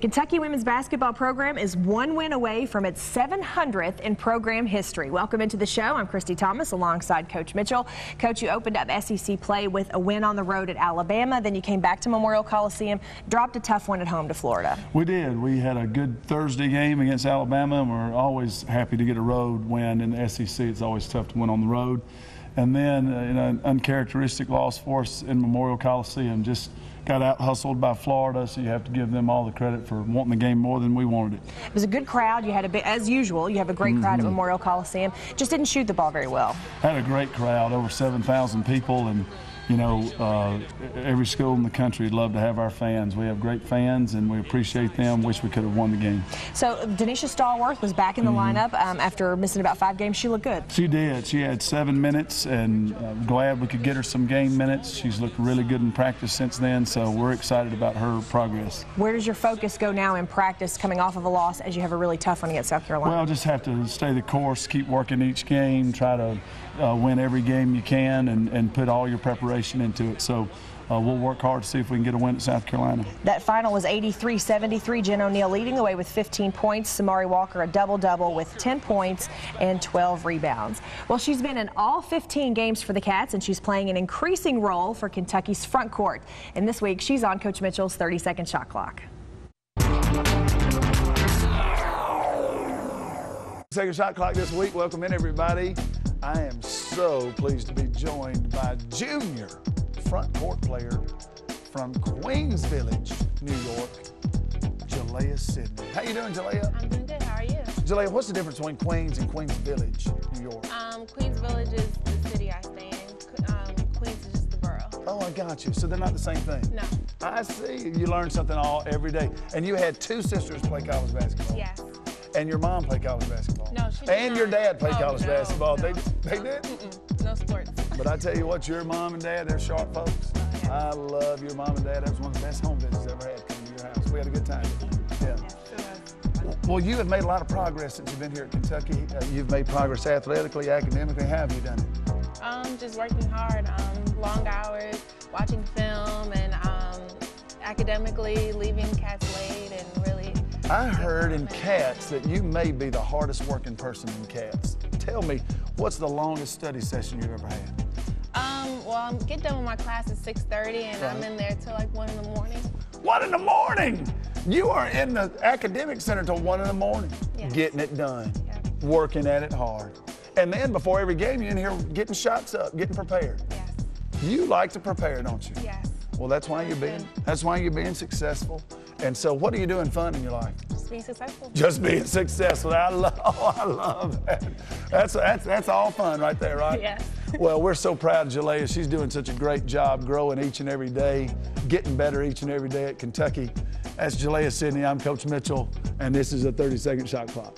Kentucky women's basketball program is one win away from its 700th in program history. Welcome into the show. I'm Christy Thomas alongside Coach Mitchell. Coach, you opened up SEC play with a win on the road at Alabama. Then you came back to Memorial Coliseum, dropped a tough one at home to Florida. We did. We had a good Thursday game against Alabama, and we're always happy to get a road win in the SEC. It's always tough to win on the road. And then, uh, you know, an uncharacteristic loss for us in Memorial Coliseum. Just got out hustled by Florida, so you have to give them all the credit for wanting the game more than we wanted it. It was a good crowd. You had a bit, as usual, you have a great crowd mm -hmm. at mm-hmm. Memorial Coliseum. Just didn't shoot the ball very well. Had a great crowd, over 7,000 people, and you know, uh, every school in the country would love to have our fans. We have great fans, and we appreciate them. Wish we could have won the game. So DeNesha Stallworth was back in the mm -hmm. lineup um, after missing about five games. She looked good. She did. She had seven minutes, and I'm glad we could get her some game minutes. She's looked really good in practice since then, so we're excited about her progress. Where does your focus go now in practice, coming off of a loss, as you have a really tough one against South Carolina? Well, just have to stay the course, keep working each game, try to uh, win every game you can, and, and put all your preparation into it. So uh, we'll work hard to see if we can get a win at South Carolina. That final was 83-73. Jen O'Neill leading the way with 15 points. Samarie Walker a double-double with 10 points and 12 rebounds. Well, she's been in all 15 games for the Cats, and she's playing an increasing role for Kentucky's front court. And this week, she's on Coach Mitchell's 30-second shot clock. Second shot clock this week. Welcome in, everybody. I am so pleased to be joined by junior front court player from Queens Village, New York, Jelleah Sidney. How you doing, Jelleah? I'm doing good. How are you? Jelleah, what's the difference between Queens and Queens Village, New York? Um, Queens Village is the city I stay in. Um, Queens is just the borough. Oh, I got you. So they're not the same thing? No. I see. You learn something all every day. And you had two sisters play college basketball? Yes. And your mom played college basketball. No, she did And not. your dad played oh, college no, basketball. No, they they no. did? Mm -mm. No sports. But I tell you what, your mom and dad, they're sharp folks. Oh, yeah. I love your mom and dad. That was one of the best home visits I ever had coming to your house. We had a good time. Yeah. yeah well, you have made a lot of progress since you've been here at Kentucky. Uh, you've made progress athletically, academically. How have you done it? Um, just working hard, um, long hours, watching film, and um, academically leaving cats late I heard in cats that you may be the hardest working person in cats. Tell me, what's the longest study session you've ever had? Um, well, I get done with my class at 6.30 and right. I'm in there till like 1 in the morning. 1 in the morning? You are in the academic center till 1 in the morning, getting it done, yeah. working at it hard. And then before every game, you're in here getting shots up, getting prepared. Yes. You like to prepare, don't you? Yes. Well, that's why you're being, that's why you're being successful. And so, what are you doing fun in your life? Just being successful. Just being successful. I love, oh, I love that. That's that's that's all fun right there, right? Yes. well, we're so proud of Jelleah. She's doing such a great job growing each and every day, getting better each and every day at Kentucky. That's Jelleah Sidney. I'm Coach Mitchell, and this is a 30-second shot clock.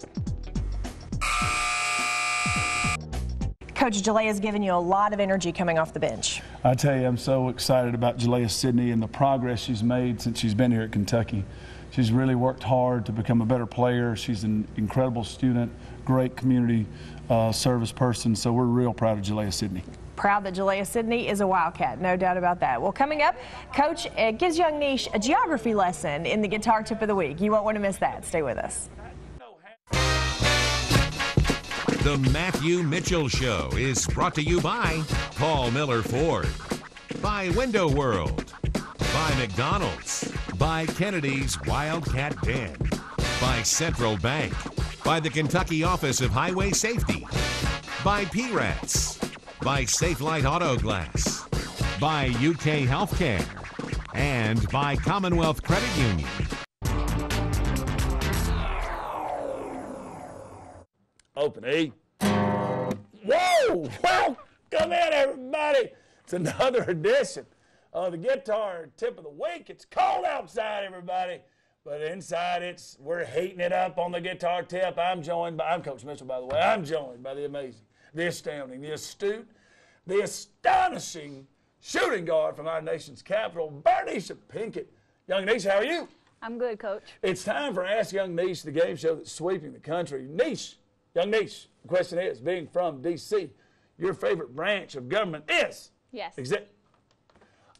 Coach Jelleah has given you a lot of energy coming off the bench. I tell you, I'm so excited about Jelleah Sidney and the progress she's made since she's been here at Kentucky. She's really worked hard to become a better player. She's an incredible student, great community uh, service person. So we're real proud of Jelleah Sidney proud that Jelleah Sidney is a Wildcat, no doubt about that. Well, coming up, Coach gives young Niche a geography lesson in the Guitar Tip of the Week. You won't want to miss that. Stay with us. The Matthew Mitchell Show is brought to you by Paul Miller Ford, by Window World, by McDonald's, by Kennedy's Wildcat Den, by Central Bank, by the Kentucky Office of Highway Safety, by P-Rats, by Safelite Auto Glass, by UK Healthcare, and by Commonwealth Credit Union. Open E. Whoa! Welcome in, everybody. It's another edition of the Guitar Tip of the Week. It's cold outside, everybody, but inside it's we're heating it up on the guitar tip. I'm joined by I'm Coach Mitchell, by the way. I'm joined by the amazing, the astounding, the astute, the astonishing shooting guard from our nation's capital, Bernisha Pinkett. Young Niche, how are you? I'm good, Coach. It's time for Ask Young Niche, the game show that's sweeping the country. Niche, Young Niche, the question is, being from D.C., your favorite branch of government is? Yes. Exit.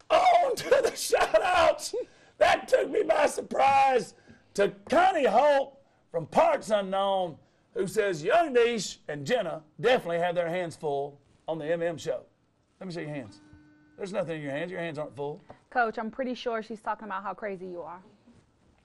On to the shout outs. that took me by surprise. to Connie Holt from Parts Unknown, who says Young Niche and Jenna definitely have their hands full on the MM show. Let me see your hands. There's nothing in your hands. Your hands aren't full. Coach, I'm pretty sure she's talking about how crazy you are.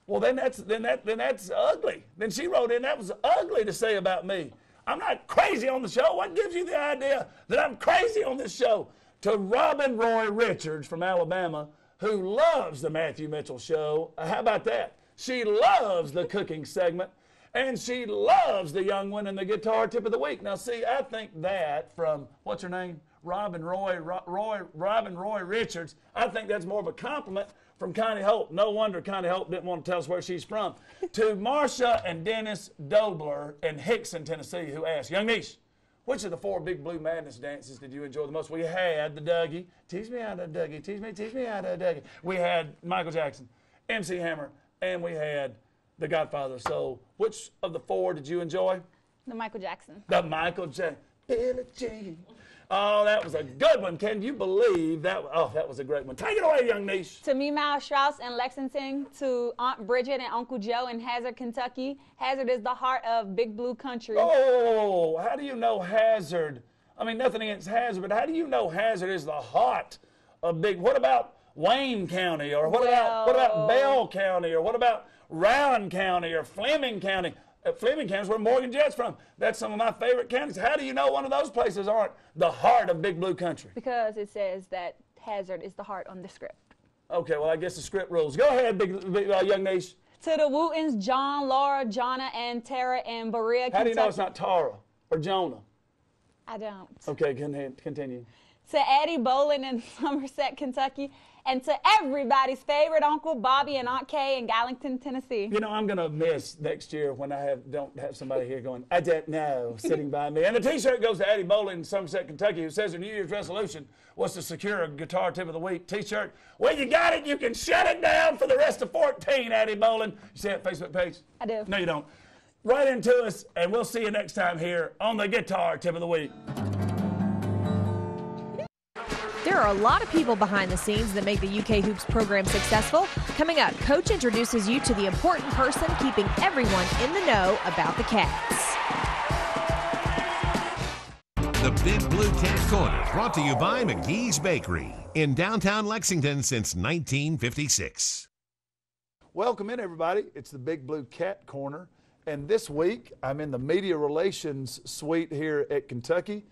Well, then that's then that then that's ugly. Then she wrote in that was ugly to say about me. I'm not crazy on the show. What gives you the idea that I'm crazy on this show? To Robin Roy Richards from Alabama, who loves the Matthew Mitchell show. Uh, How about that? She loves the cooking segment, and she loves the young one and the guitar tip of the week. Now, see, I think that from what's her name, Robin Roy, Ro- Roy, Robin Roy Richards. I think that's more of a compliment from Connie Holt. No wonder Connie Holt didn't want to tell us where she's from. to Marcia and Dennis Dobler in Hixson, Tennessee, who asked, Young niece, which of the four Big Blue Madness dances did you enjoy the most? We had the Dougie. Teach me how to Dougie. Teach me, teach me how to Dougie. We had Michael Jackson, MC Hammer, and we had The Godfather. So, which of the four did you enjoy? The Michael Jackson. The Michael Jackson. Billie Jean. Oh, that was a good one. Can you believe that? Oh, that was a great one. Take it away, young niece. To me, Miles Strauss in Lexington, to Aunt Bridget and Uncle Joe in Hazard, Kentucky. Hazard is the heart of Big Blue Country. Oh, how do you know Hazard? I mean, nothing against Hazard, but how do you know Hazard is the heart of big? What about Wayne County, or what about what about Bell County, or what about Rowan County, or Fleming County? Uh, Fleming County is where Morgan Jet's from. That's some of my favorite counties. How do you know one of those places aren't the heart of Big Blue Country? Because it says that Hazard is the heart on the script. Okay, well, I guess the script rules. Go ahead, big, big uh, young niece. To the Wootens, John, Laura, Jonna, and Tara and Berea, How do you know it's not Tara or Jonah? I don't. Okay, con- continue. To Eddie Bolin in Somerset, Kentucky. And to everybody's favorite Uncle Bobby and Aunt Kay in Gallington, Tennessee. You know, I'm gonna miss next year when I have don't have somebody here going, I don't know, sitting by me. And the T-shirt goes to Eddie Bolin in Somerset, Kentucky, who says her New Year's resolution was to secure a guitar tip of the week T-shirt. Well, you got it. You can shut it down for the rest of 14, Eddie Bolin. You see that Facebook page? I do. No, you don't. Write into us, and we'll see you next time here on the Guitar Tip of the Week. There are a lot of people behind the scenes that make the UK Hoops program successful. Coming up, Coach introduces you to the important person keeping everyone in the know about the Cats. The Big Blue Cat Corner, brought to you by McGee's Bakery in downtown Lexington since 1956. Welcome in, everybody. It's the Big Blue Cat Corner. And this week, I'm in the Media Relations Suite here at Kentucky,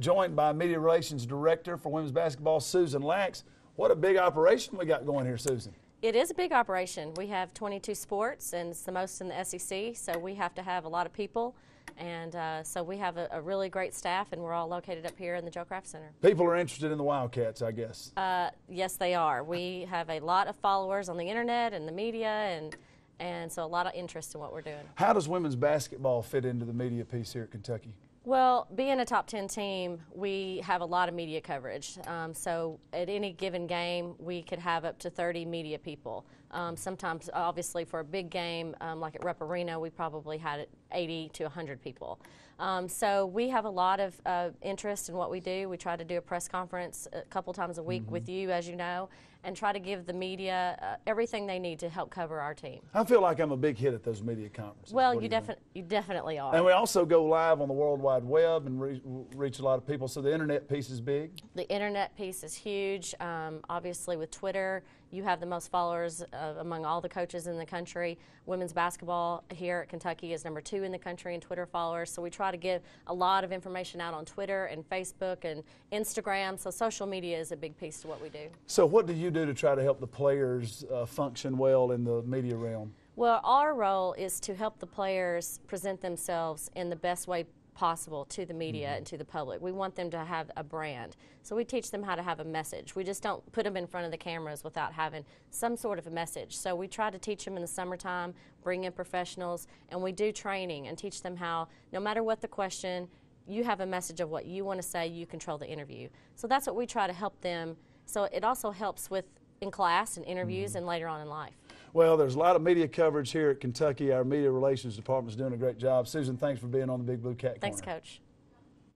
joined by Media Relations Director for Women's Basketball, Susan Lax. What a big operation we got going here, Susan. It is a big operation. We have 22 sports, and it's the most in the SEC, so we have to have a lot of people. And uh, so we have a, a really great staff, and we're all located up here in the Joe Craft Center. People are interested in the Wildcats, I guess. Uh, yes, they are. We have a lot of followers on the internet and the media, and and so a lot of interest in what we're doing. How does women's basketball fit into the media piece here at Kentucky? Well, being a top 10 team, we have a lot of media coverage. Um, so at any given game, we could have up to 30 media people. Um, sometimes, obviously, for a big game um, like at Rupp Arena, we probably had 80 to 100 people. Um, so we have a lot of uh, interest in what we do. We try to do a press conference a couple times a week with you, as you know, and try to give the media uh, everything they need to help cover our team. I feel like I'm a big hit at those media conferences. Well, What you, defi- you definitely are. And we also go live on the World Wide Web and re- reach a lot of people, so the internet piece is big. The internet piece is huge. Um, obviously, with Twitter, you have the most followers uh, among all the coaches in the country. Women's basketball here at Kentucky is number two in the country in Twitter followers. So we try to give a lot of information out on Twitter and Facebook and Instagram. So social media is a big piece to what we do. So, what do you do to try to help the players uh, function well in the media realm? Well, our role is to help the players present themselves in the best way possible to the media and to the public. We want them to have a brand. So we teach them how to have a message. We just don't put them in front of the cameras without having some sort of a message. So we try to teach them in the summertime, bring in professionals, and we do training and teach them how, no matter what the question, you have a message of what you want to say, you control the interview. So that's what we try to help them. So it also helps with in class and interviews mm-hmm. and later on in life. Well, there's a lot of media coverage here at Kentucky. Our media relations department is doing a great job. Susan, thanks for being on the Big Blue Cat Thanks, Corner. Coach.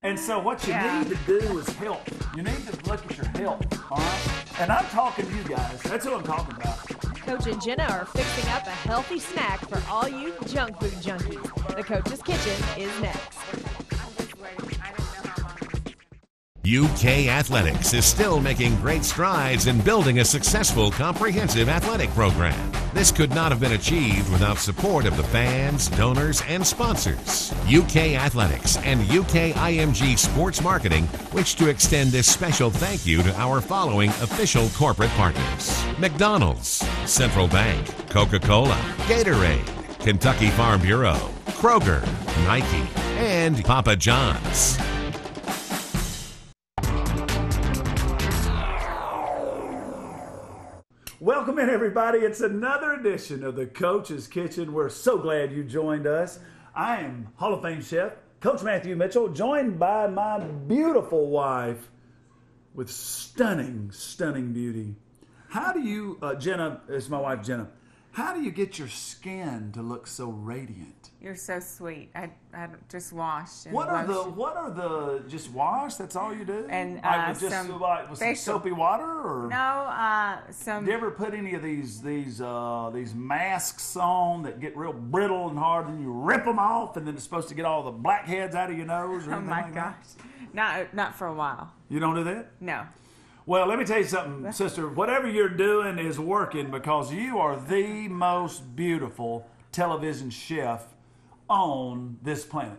And so what you need to do is help. You need to look at your health, all right? And I'm talking to you guys. That's what I'm talking about. Coach and Jenna are fixing up a healthy snack for all you junk food junkies. The Coach's Kitchen is next. UK Athletics is still making great strides in building a successful, comprehensive athletic program. This could not have been achieved without support of the fans, donors, and sponsors. UK Athletics and UK IMG Sports Marketing wish to extend this special thank you to our following official corporate partners McDonald's, Central Bank, Coca Cola, Gatorade, Kentucky Farm Bureau, Kroger, Nike, and Papa John's. Welcome in, everybody. It's another edition of the Coach's Kitchen. We're so glad you joined us. I am Hall of Fame chef Coach Matthew Mitchell, joined by my beautiful wife with stunning, stunning beauty. How do you, uh, Jenna, it's my wife Jenna, how do you get your skin to look so radiant? You're so sweet. I, I just washed. And What are the what are the just wash? That's all you do? And, like uh, with just some like with some soapy water or No, uh, some. Do you ever put any of these these uh, these masks on that get real brittle and hard, and you rip them off, and then it's supposed to get all the blackheads out of your nose? Or oh my like gosh. That? Not not for a while. You don't do that? No. Well, let me tell you something, sister. Whatever you're doing is working because you are the most beautiful television chef on this planet.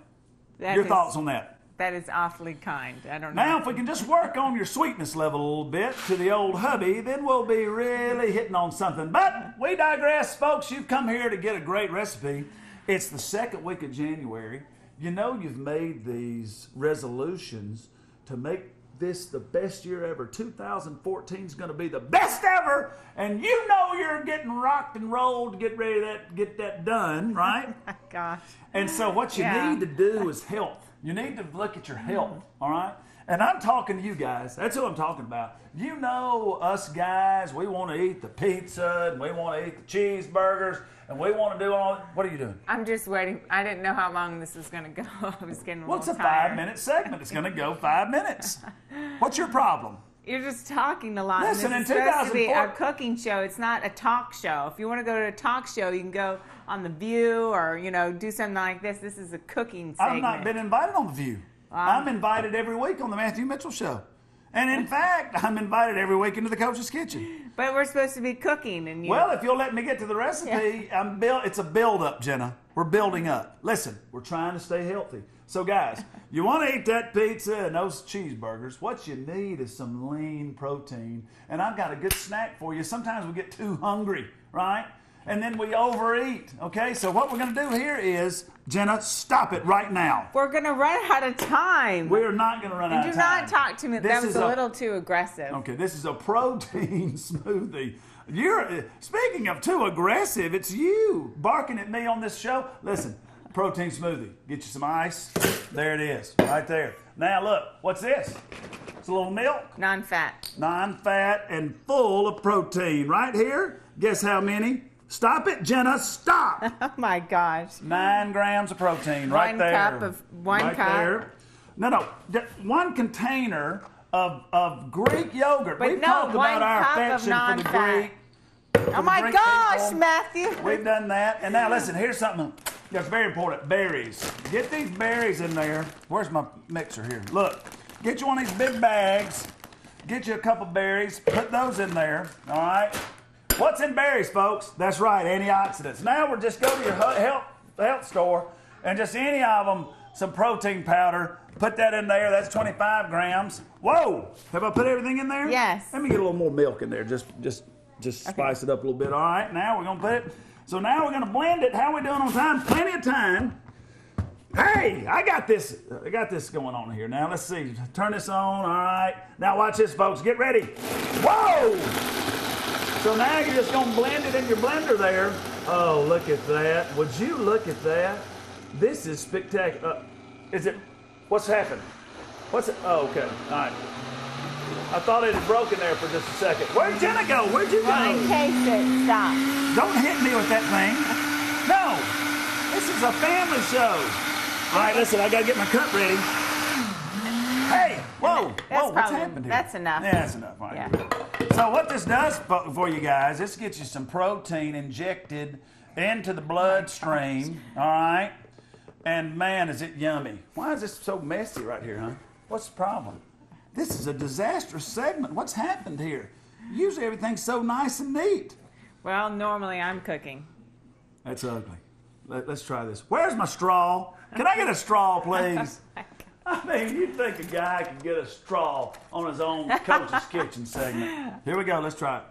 That your is- thoughts on that? That is awfully kind. I don't know. Now, if we can just work on your sweetness level a little bit to the old hubby, then we'll be really hitting on something. But we digress, folks. You've come here to get a great recipe. It's the second week of January. You know you've made these resolutions to make this the best year ever. 2014 is going to be the best ever, and you know you're getting rocked and rolled to get ready to that, get that done, right? Gosh. And so what you Yeah. need to do is health. You need to look at your health, all right? And I'm talking to you guys. That's who I'm talking about. You know us guys, we want to eat the pizza and we want to eat the cheeseburgers and we want to do all What are you doing? I'm just waiting. I didn't know how long this was going to go. I was getting a Well, it's a tired. five minute segment. It's going to go five minutes. What's your problem? You're just talking a lot. Listen, this in is supposed to be a cooking show. It's not a talk show. If you want to go to a talk show, you can go on The View or, you know, do something like this. This is a cooking segment. I've not been invited on The View. Um, I'm invited every week on the Matthew Mitchell Show. And in fact, I'm invited every week into the coach's kitchen. But we're supposed to be cooking, and you. Well, if you'll let me get to the recipe, I'm build. It's a build up, Jenna. We're building up. Listen, we're trying to stay healthy. So, guys, you want to eat that pizza and those cheeseburgers? What you need is some lean protein. And I've got a good snack for you. Sometimes we get too hungry, right? And then we overeat. Okay, so what we're going to do here is, Jenna, stop it right now. we're gonna run out of time. We're not going to run and out of time. Do not talk to me. This that was a little too aggressive. Okay, this is a protein smoothie. You're uh, speaking of too aggressive. It's you barking at me on this show. Listen, protein smoothie. Get you some ice. There it is, right there. Now look, what's this? It's a little milk, Non-fat. non-fat and full of protein. Right here. Guess how many? Stop it, Jenna. Stop. Oh my gosh. Nine grams of protein right One there. cup of- one right cup. There. No, no. One container of, of Greek yogurt. But We've no, talked one about our affection for the non-fat. Greek. Oh my Greek gosh, people. Matthew. We've done that. And now listen, here's something that's very important. Berries. Get these berries in there. Where's my mixer here? Look. Get you one of these big bags. Get you a couple berries. Put those in there. All right. What's in berries, folks? That's right, antioxidants. Now we're just go to your health health store and just any of them some protein powder. Put that in there. That's 25 grams. Whoa! Have I put everything in there? Yes. Let me get a little more milk in there. Just just just spice it up a little bit. All right. Now we're gonna put it. So now we're gonna blend it. How we doing on time? Plenty of time. Hey, I got this. I got this going on here. Now let's see. Turn this on. All right. Now watch this, folks. Get ready. Whoa! So now you're just gonna blend it in your blender there. Oh, look at that. Would you look at that? This is spectacular. Uh, is it? What's happened? What's it? Oh, okay. All right. I thought it had broken there for just a second. Where'd Jenna go? Where'd you go? case it stops. Don't hit me with that thing. No. This is a family show. All right, listen, I gotta get my cup ready. Hey, Whoa, That's whoa, what's probably- happened here? that's enough. Yeah, that's enough. All right, Yeah. So what this does for, you guys, this gets you some protein injected into the oh bloodstream. All right, and man, is it yummy. Why is this so messy right here, huh? What's the problem? This is a disastrous segment. What's happened here? Usually everything's so nice and neat. Well, normally I'm cooking. That's ugly. Let, us try this. Where's my straw? Can I get a straw, please? I mean, you'd think a guy could get a straw on his own coach's kitchen segment. Here we go. Let's try it.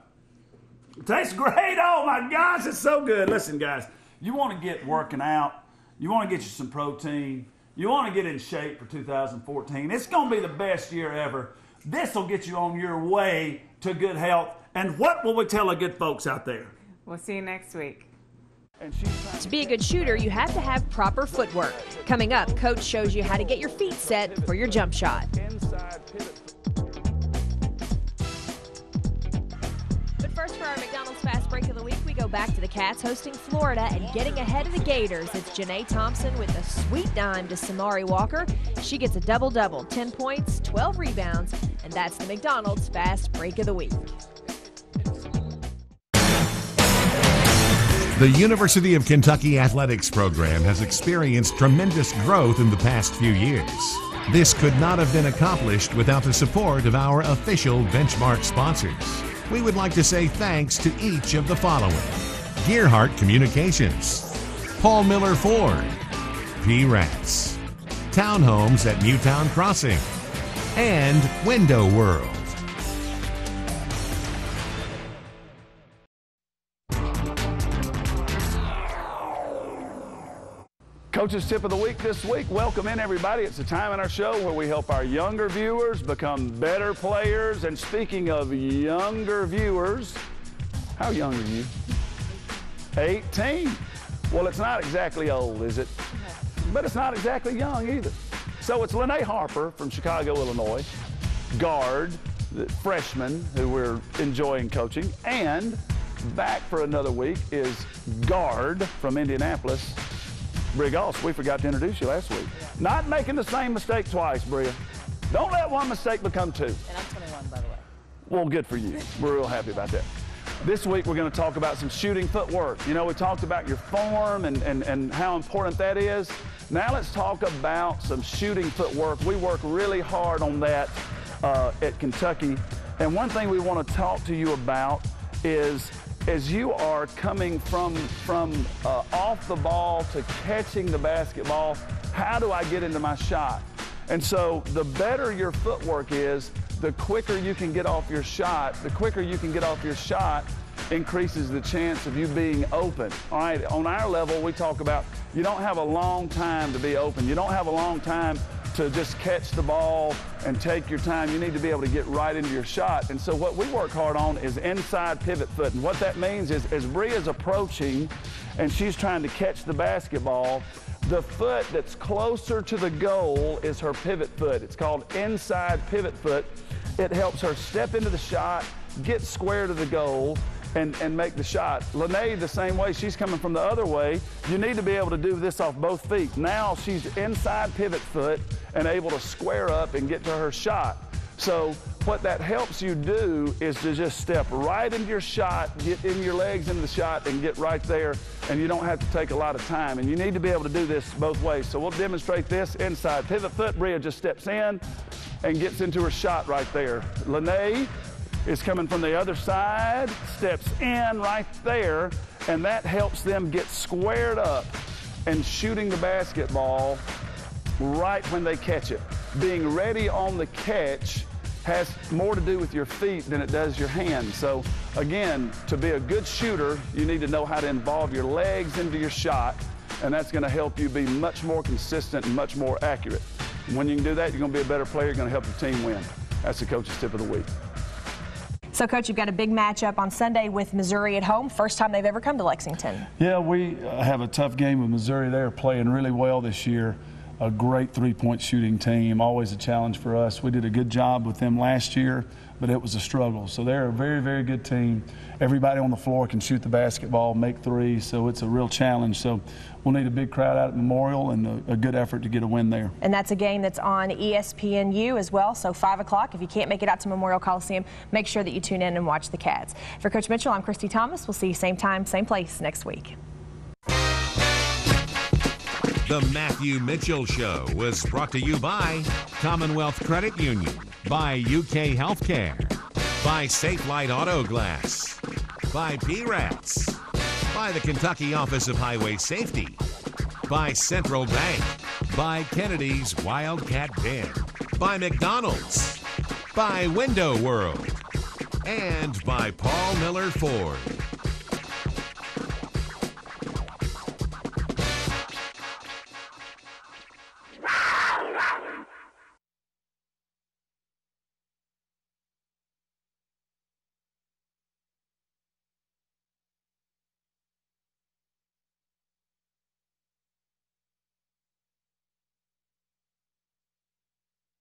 It tastes great. Oh my gosh, it's so good. Listen, guys, you want to get working out. You want to get you some protein. You want to get in shape for 2014. It's going to be the best year ever. This will get you on your way to good health. And what will we tell the good folks out there? We'll see you next week. To be a good shooter, you have to have proper footwork. Coming up, Coach shows you how to get your feet set for your jump shot. But first, for our McDonald's Fast Break of the Week, we go back to the Cats hosting Florida and getting ahead of the Gators. It's Janee Thompson with a sweet dime to Samarie Walker. She gets a double double 10 points, 12 rebounds, and that's the McDonald's Fast Break of the Week. The University of Kentucky Athletics program has experienced tremendous growth in the past few years. This could not have been accomplished without the support of our official benchmark sponsors. We would like to say thanks to each of the following Gearhart Communications, Paul Miller Ford, P. Rats, Townhomes at Newtown Crossing, and Window World. Coach's tip of the week this week. Welcome in, everybody. It's a time in our show where we help our younger viewers become better players. And speaking of younger viewers, how young are you? 18. Well, it's not exactly old, is it? But it's not exactly young either. So it's Linnae Harper from Chicago, Illinois, guard, the freshman who we're enjoying coaching, and back for another week is guard from Indianapolis, Bria Goss, we forgot to introduce you last week. Not making the same mistake twice, Bria. Don't let one mistake become two. And I'm 21, by the way. Well, good for you. We're real happy about that. This week, we're going to talk about some shooting footwork. You know, we talked about your form and, and, and how important that is. Now, let's talk about some shooting footwork. We work really hard on that uh, at Kentucky. And one thing we want to talk to you about is as you are coming from from uh, off the ball to catching the basketball, how do I get into my shot? And so the better your footwork is, the quicker you can get off your shot. The quicker you can get off your shot increases the chance of you being open. All right, on our level, we talk about you don't have a long time to be open. You don't have a long time to just catch the ball and take your time. You need to be able to get right into your shot. And so what we work hard on is inside pivot foot. And what that means is as Bria's approaching and she's trying to catch the basketball, the foot that's closer to the goal is her pivot foot. It's called inside pivot foot. It helps her step into the shot, get square to the goal, and, and make the shot. Linnae, the same way, she's coming from the other way. You need to be able to do this off both feet. Now she's inside pivot foot and able to square up and get to her shot. So what that helps you do is to just step right into your shot, get in your legs into the shot, and get right there, and you don't have to take a lot of time. And you need to be able to do this both ways. So we'll demonstrate this inside pivot foot. Bria just steps in and gets into her shot right there. Linnae is coming from the other side, steps in right there, and that helps them get squared up and shooting the basketball right when they catch it. Being ready on the catch has more to do with your feet than it does your hands. So again, to be a good shooter, you need to know how to involve your legs into your shot, and that's going to help you be much more consistent and much more accurate. When you can do that, you're going to be a better player. You're going to help your team win. That's the coach's tip of the week. So, Coach, you've got a big matchup on Sunday with Missouri at home. First time they've ever come to Lexington. Yeah, we uh, have a tough game with Missouri. They're playing really well this year. A great three point shooting team, always a challenge for us. We did a good job with them last year. But it was a struggle. So they're a very, very good team. Everybody on the floor can shoot the basketball, make threes, so it's a real challenge. So we'll need a big crowd out at Memorial and a, a good effort to get a win there. And that's a game that's on ESPNU as well. So 5 o'clock. If you can't make it out to Memorial Coliseum, make sure that you tune in and watch the Cats. For Coach Mitchell, I'm Christy Thomas. We'll see you same time, same place next week. The Matthew Mitchell Show was brought to you by Commonwealth Credit Union, by UK Healthcare, by Safelite Auto Glass, by P-Rats, by the Kentucky Office of Highway Safety, by Central Bank, by Kennedy's Wildcat Den, by McDonald's, by Window World, and by Paul Miller Ford.